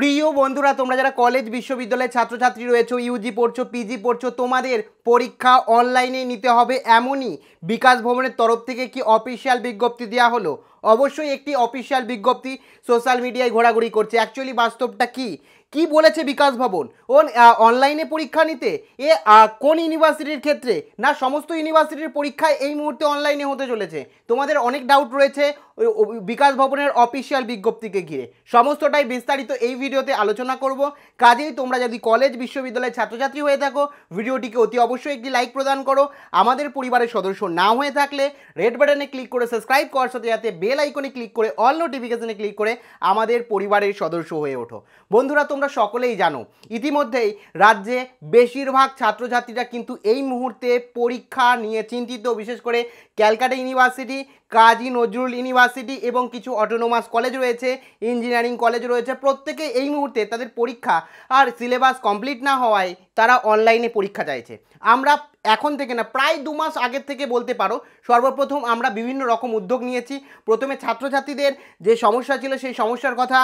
প্রিয় বন্ধুরা, তোমরা যারা কলেজ, বিশ্ববিদ্যালয়ের ছাত্রছাত্রী রয়েছো ইউজি পড়ছো পিজি পড়ছো, তোমাদের পরীক্ষা অনলাইনে নিতে হবে। এমনই বিকাশ ভবনের তরফ থেকে কি অফিসিয়াল বিজ্ঞপ্তি দেওয়া হলো? অবশ্যই একটি অফিসিয়াল বিজ্ঞপ্তি সোশ্যাল মিডিয়ায় ঘোরাঘুরি করছে। অ্যাকচুয়ালি বাস্তবটা কি? কি বলেছে বিকাশ ভবন? ও অনলাইনে পরীক্ষা নিতে? এ কোন ইউনিভার্সিটির ক্ষেত্রে? না, সমস্ত ইউনিভার্সিটির পরীক্ষা এই মুহূর্তে অনলাইনে হতে চলেছে। তোমাদের অনেক ডাউট রয়েছে বিকাশ ভবনের অফিসিয়াল বিজ্ঞপ্তিকে ঘিরে। সমস্তটাই বিস্তারিত এই ভিডিওতে আলোচনা করব। কাজেই তোমরা যদি কলেজ বিশ্ববিদ্যালয়ের ছাত্রছাত্রী হয়ে থাকো ভিডিওটিকে অতি অবশ্যই একটি লাইক প্রদান করো। আমাদের পরিবারের সদস্য না হয়ে থাকলে রেড বাটনে ক্লিক করে সাবস্ক্রাইব করার সাথে সাথে বেল আইকনে ক্লিক করে অল নোটিফিকেশনে ক্লিক করে আমাদের পরিবারের সদস্য হয়ে ওঠো। বন্ধুরা, তোমরা সকলেই জানো, ইতিমধ্যেই রাজ্যে বেশিরভাগ ছাত্রছাত্রীরা কিন্তু এই মুহূর্তে পরীক্ষা নিয়ে চিন্তিত, বিশেষ করে ক্যালকাটা ইউনিভার্সিটি কাজী নজরুল ইউনিভার্সিটি এবং কিছু অটোনোমাস কলেজ রয়েছে ইঞ্জিনিয়ারিং কলেজ রয়েছে। প্রত্যেকে এই মুহূর্তে তাদের পরীক্ষা আর সিলেবাস কমপ্লিট না হওয়ায় তারা অনলাইনে পরীক্ষা চাইছে। আমরা এখন থেকে না, প্রায় দু মাস আগের থেকে বলতে পারো, সর্বপ্রথম আমরা বিভিন্ন রকম উদ্যোগ নিয়েছি। প্রথমে ছাত্রছাত্রীদের যে সমস্যা ছিল সেই সমস্যার কথা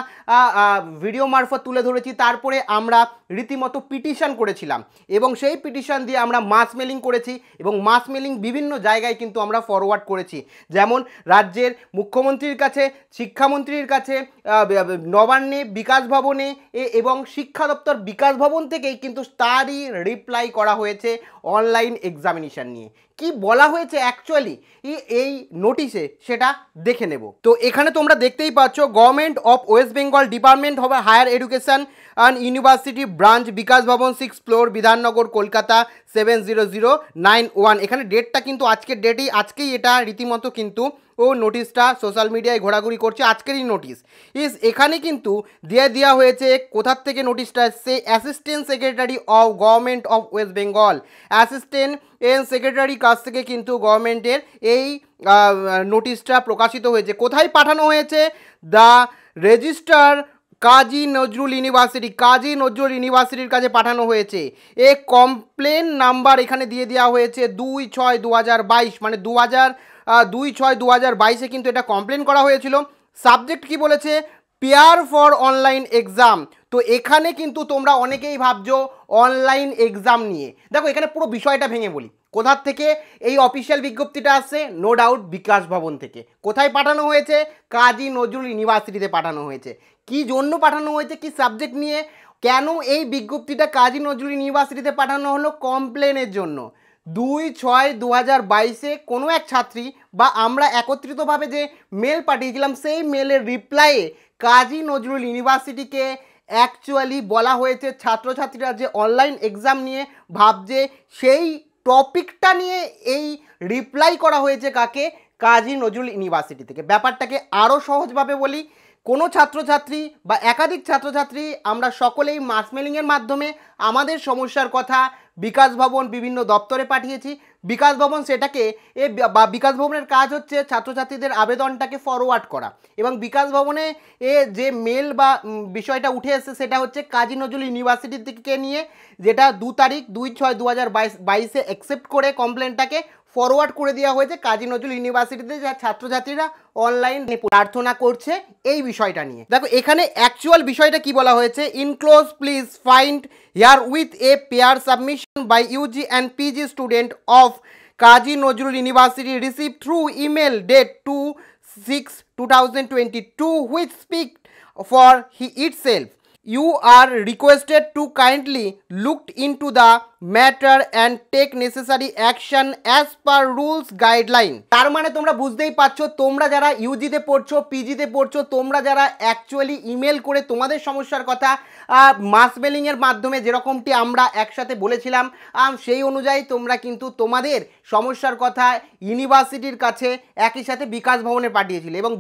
ভিডিও মারফত তুলে ধরেছি। তারপরে আমরা রীতিমতো পিটিশন করেছিলাম এবং সেই পিটিশন দিয়ে আমরা মাস মেলিং করেছি এবং মাস মেলিং বিভিন্ন জায়গায় কিন্তু আমরা ফরওয়ার্ড করেছি। যেমন রাজ্যের মুখ্যমন্ত্রীর কাছে, শিক্ষামন্ত্রীর কাছে নবান্নে, বিকাশ ভবনে এবং শিক্ষা দপ্তর বিকাশ ভবন থেকেই কিন্তু তারই রিপ্লাই করা হয়েছে অনলাইন এক্সামিনেশান নিয়ে। কি বলা হয়েছে অ্যাকচুয়ালি এই নোটিশে সেটা দেখে নেব। তো এখানে তোমরা দেখতেই পাচ্ছ government of West Bengal department of higher education and university branch Bikash Bhavan six floor Bidhannagar Kolkata seven zero zero nine one এখানে ডেটটা কিন্তু আজকের ডেটেই আজকেই এটা রীতিমতো কিন্তু ও নোটিশটা সোশ্যাল মিডিয়ায় ঘোরাঘুরি করছে, আজকেরই নোটিশ ইস এখানে কিন্তু দিয়ে দেওয়া হয়েছে কোথার থেকে নোটিশটা এসছে? Assistant secretary of government of West Bengal assistant secretary কাছ থেকে কিন্তু গভর্নমেন্টের এই নোটিশটা প্রকাশিত হয়েছে। কোথায় পাঠানো হয়েছে? The register Kazi Nazrul university. Kazi Nazrul ইউনিভার্সিটির কাছে পাঠানো হয়েছে। এ কমপ্লেন নাম্বার এখানে দিয়ে দেওয়া হয়েছে দুই ছয় দু বাইশ। মানে দু হাজার দুই ছয় দু বাইশে কিন্তু এটা কমপ্লেন করা হয়েছিল। সাবজেক্ট কি বলেছে? Prayer for online exam. তো এখানে কিন্তু তোমরা অনেকেই ভাবছ অনলাইন এক্সাম নিয়ে। দেখো, এখানে পুরো বিষয়টা ভেঙে বলি। কোথার থেকে? এই অফিসিয়াল বিজ্ঞপ্তিটা আসছে নো ডাউট বিকাশ ভবন থেকে। কোথায় পাঠানো হয়েছে? কাজী নজরুল ইউনিভার্সিটিতে পাঠানো হয়েছে। কি জন্য পাঠানো হয়েছে, কি সাবজেক্ট নিয়ে? কেন এই বিজ্ঞপ্তিটা কাজী নজরুল ইউনিভার্সিটিতে পাঠানো হলো কমপ্লেনের জন্য? দুই ছয় দু হাজার বাইশে কোনো এক ছাত্রী বা আমরা একত্রিতভাবে যে মেল পাঠিয়েছিলাম, সেই মেলের রিপ্লাইয়ে কাজী নজরুল ইউনিভার্সিটিকে অ্যাকচুয়ালি বলা হয়েছে ছাত্রছাত্রীরা যে অনলাইন এক্সাম নিয়ে ভাবছে, সেই টপিকটা নিয়ে এই রিপ্লাই করা হয়েছে কাকে? কাজী নজরুল ইউনিভার্সিটি থেকে। ব্যাপারটাকে আরও সহজভাবে বলি কোনো ছাত্রছাত্রী বা একাধিক ছাত্রছাত্রী আমরা সকলেই মাস মেলিংয়ের মাধ্যমে আমাদের সমস্যার কথা বিকাশ ভবন বিভিন্ন দপ্তরে পাঠিয়েছি। বিকাশ ভবন সেটাকে এ বা বিকাশ ভবনের কাজ হচ্ছে ছাত্রছাত্রীদের আবেদনটাকে ফরওয়ার্ড করা এবং বিকাশ ভবনে এ যে মেল বা বিষয়টা উঠে এসেছে সেটা হচ্ছে কাজী নজরুল ইউনিভার্সিটির থেকে নিয়ে যেটা দু তারিখ দুই ছয় দু হাজার বাইশ বাইশে অ্যাকসেপ্ট করে কমপ্লেনটাকে ফরওয়ার্ড করে দেওয়া হয়েছে কাজী নজরুল ইউনিভার্সিটিতে যা ছাত্রছাত্রীরা অনলাইন প্রার্থনা করছে এই বিষয়টা নিয়ে। দেখো, এখানে অ্যাকচুয়াল বিষয়টা কি বলা হয়েছে? Enclose please find herewith a prayer submission by UG and PG student of Kazi Nazrul university receive through email date two six two thousand twenty two which speak for he itself. You are requested to kindly look into the matter and take necessary action as per rules guideline তার মানে তোমরা বুঝতেই পারছ, তোমরা যারা ইউজিতে পড়ছো পিজিতে পড়ছো, তোমরা যারা অ্যাকচুয়ালি ইমেল করে তোমাদের সমস্যার কথা মাস মেলিংয়ের মাধ্যমে যেরকমটি আমরা একসাথে বলেছিলাম সেই অনুযায়ী তোমরা কিন্তু তোমাদের সমস্যার কথা ইউনিভার্সিটির কাছে একই সাথে বিকাশ ভবনে পাঠিয়েছিলে এবং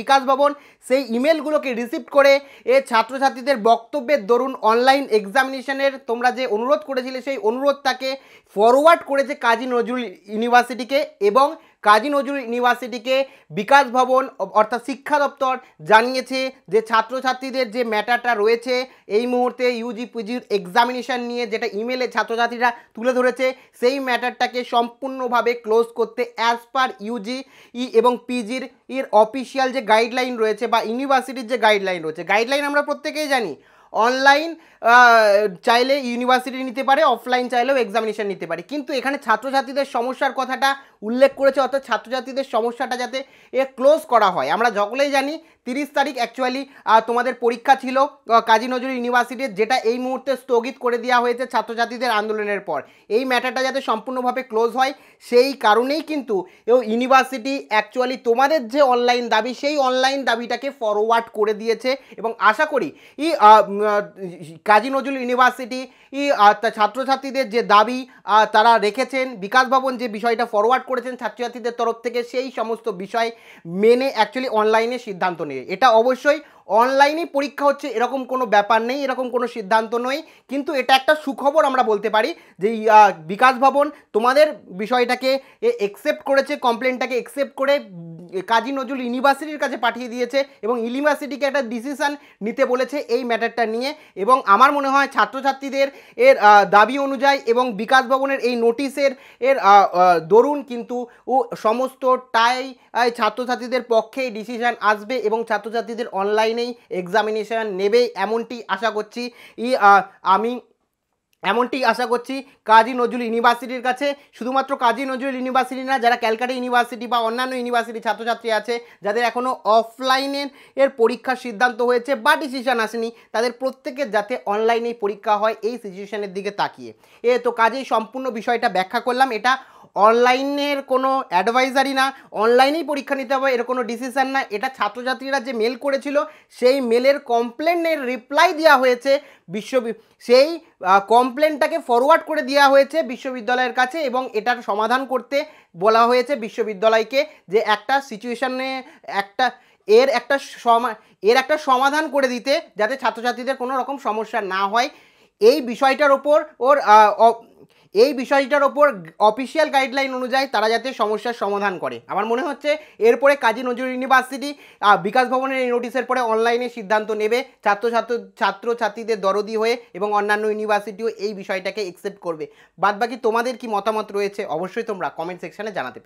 বিকাশ ভবন সেই ইমেলগুলোকে রিসিভ করে এ ছাত্রছাত্রীদের বক্তব্যের দরুন অনলাইন এক্সামিনেশনের তোমরা যে অনুরোধ করেছিলে সেই অনুরোধটাকে ফরওয়ার্ড করেছে কাজী নজরুল ইউনিভার্সিটিকে এবং কাজী নজরুল ইউনিভার্সিটিকে বিকাশ ভবন, অর্থাৎ শিক্ষা দপ্তর জানিয়েছে যে ছাত্রছাত্রীদের যে ম্যাটারটা রয়েছে এই মুহূর্তে ইউজি পিজির এক্সামিনেশন নিয়ে যেটা ইমেলে ছাত্রছাত্রীরা তুলে ধরেছে, সেই ম্যাটারটাকে সম্পূর্ণভাবে ক্লোজ করতে অ্যাজ পার ইউজি ই এবং পিজির এর অফিসিয়াল যে গাইডলাইন রয়েছে বা ইউনিভার্সিটির যে গাইডলাইন রয়েছে গাইডলাইন আমরা প্রত্যেকেই জানি। অনলাইন চাইলে ইউনিভার্সিটি নিতে পারে অফলাইন চাইলেও এক্সামিনেশান নিতে পারে। কিন্তু এখানে ছাত্রছাত্রীদের সমস্যার কথাটা উল্লেখ করেছে, অর্থাৎ ছাত্রছাত্রীদের সমস্যাটা যাতে এ ক্লোজ করা হয়। আমরা সকলেই জানি, তিরিশ তারিখ অ্যাকচুয়ালি তোমাদের পরীক্ষা ছিল কাজী নজরুল ইউনিভার্সিটির যেটা এই মুহূর্তে স্থগিত করে দেওয়া হয়েছে ছাত্রছাত্রীদের আন্দোলনের পর। এই ম্যাটারটা যাতে সম্পূর্ণভাবে ক্লোজ হয়, সেই কারণেই কিন্তু ইউনিভার্সিটি অ্যাকচুয়ালি তোমাদের যে অনলাইন দাবি, সেই অনলাইন দাবিটাকে ফরওয়ার্ড করে দিয়েছে। এবং আশা করি, ই কাজী নজরুল ইউনিভার্সিটি ছাত্রছাত্রীদের যে দাবি তারা রেখেছেন, বিকাশ ভবন যে বিষয়টা ফরওয়ার্ড করেছেন ছাত্রছাত্রীদের তরফ থেকে, সেই সমস্ত বিষয় মেনে অ্যাকচুয়ালি অনলাইনে সিদ্ধান্ত নিয়ে। এটা অবশ্যই অনলাইনে পরীক্ষা হচ্ছে এরকম কোনো ব্যাপার নেই, এরকম কোনো সিদ্ধান্ত নয়। কিন্তু এটা একটা সুখবর আমরা বলতে পারি যে বিকাশ ভবন তোমাদের বিষয়টাকে একসেপ্ট করেছে কমপ্লেনটাকে একসেপ্ট করে কাজী নজরুল ইউনিভার্সিটির কাছে পাঠিয়ে দিয়েছে এবং ইউনিভার্সিটিকে একটা ডিসিশান নিতে বলেছে এই ম্যাটারটা নিয়ে। এবং আমার মনে হয় ছাত্রছাত্রীদের এর দাবি অনুযায়ী এবং বিকাশ ভবনের এই নোটিশের এর দরুন কিন্তু ও সমস্তটাই ছাত্রছাত্রীদের পক্ষে ডিসিশান আসবে এবং ছাত্রছাত্রীদের অনলাইনেই এক্সামিনেশন নেবে এমনটি আশা করছি। ই আমি এমনটি আশা করছি কাজী নজরুল ইউনিভার্সিটির কাছে, শুধুমাত্র কাজী নজরুল ইউনিভার্সিটি না, যারা ক্যালকাটা ইউনিভার্সিটি বা অন্যান্য ইউনিভার্সিটি ছাত্রছাত্রী আছে, যাদের এখনও অফলাইনের এর পরীক্ষার সিদ্ধান্ত হয়েছে বা ডিসিশন আসেনি, তাদের প্রত্যেকের যাতে অনলাইনেই পরীক্ষা হয়, এই সিচুয়েশানের দিকে তাকিয়ে। এ, তো কাজেই সম্পূর্ণ বিষয়টা ব্যাখ্যা করলাম, এটা অনলাইনের কোনো অ্যাডভাইজারি না, অনলাইনেই পরীক্ষা নিতে হবে, এর কোনো ডিসিশন না। এটা ছাত্রছাত্রীরা যে মেল করেছিল, সেই মেলের কমপ্লেনের রিপ্লাই দেওয়া হয়েছে বিশ্ব সেই কমপ্লেনটাকে ফরওয়ার্ড করে দেওয়া হয়েছে বিশ্ববিদ্যালয়ের কাছে এবং এটার সমাধান করতে বলা হয়েছে বিশ্ববিদ্যালয়কে যে একটা সিচুয়েশানে একটা, এর একটা সমা, এর একটা সমাধান করে দিতে যাতে ছাত্রছাত্রীদের কোনো রকম সমস্যা না হয়। এই বিষয়টার ওপর ওর এই বিষয়টার ওপর অফিসিয়াল গাইডলাইন অনুযায়ী তারা যাতে সমস্যার সমাধান করে। আমার মনে হচ্ছে এরপরে কাজী নজরুল ইউনিভার্সিটি বিকাশ ভবনের এই নোটিশের পরে অনলাইনে সিদ্ধান্ত নেবে। ছাত্রছাত্র, ছাত্রছাত্রীদের দরদি হয়ে এবং অন্যান্য ইউনিভার্সিটিও এই বিষয়টাকে একসেপ্ট করবে। বাদবাকি তোমাদের কি মতামত রয়েছে? অবশ্যই তোমরা কমেন্ট সেকশানে জানাতে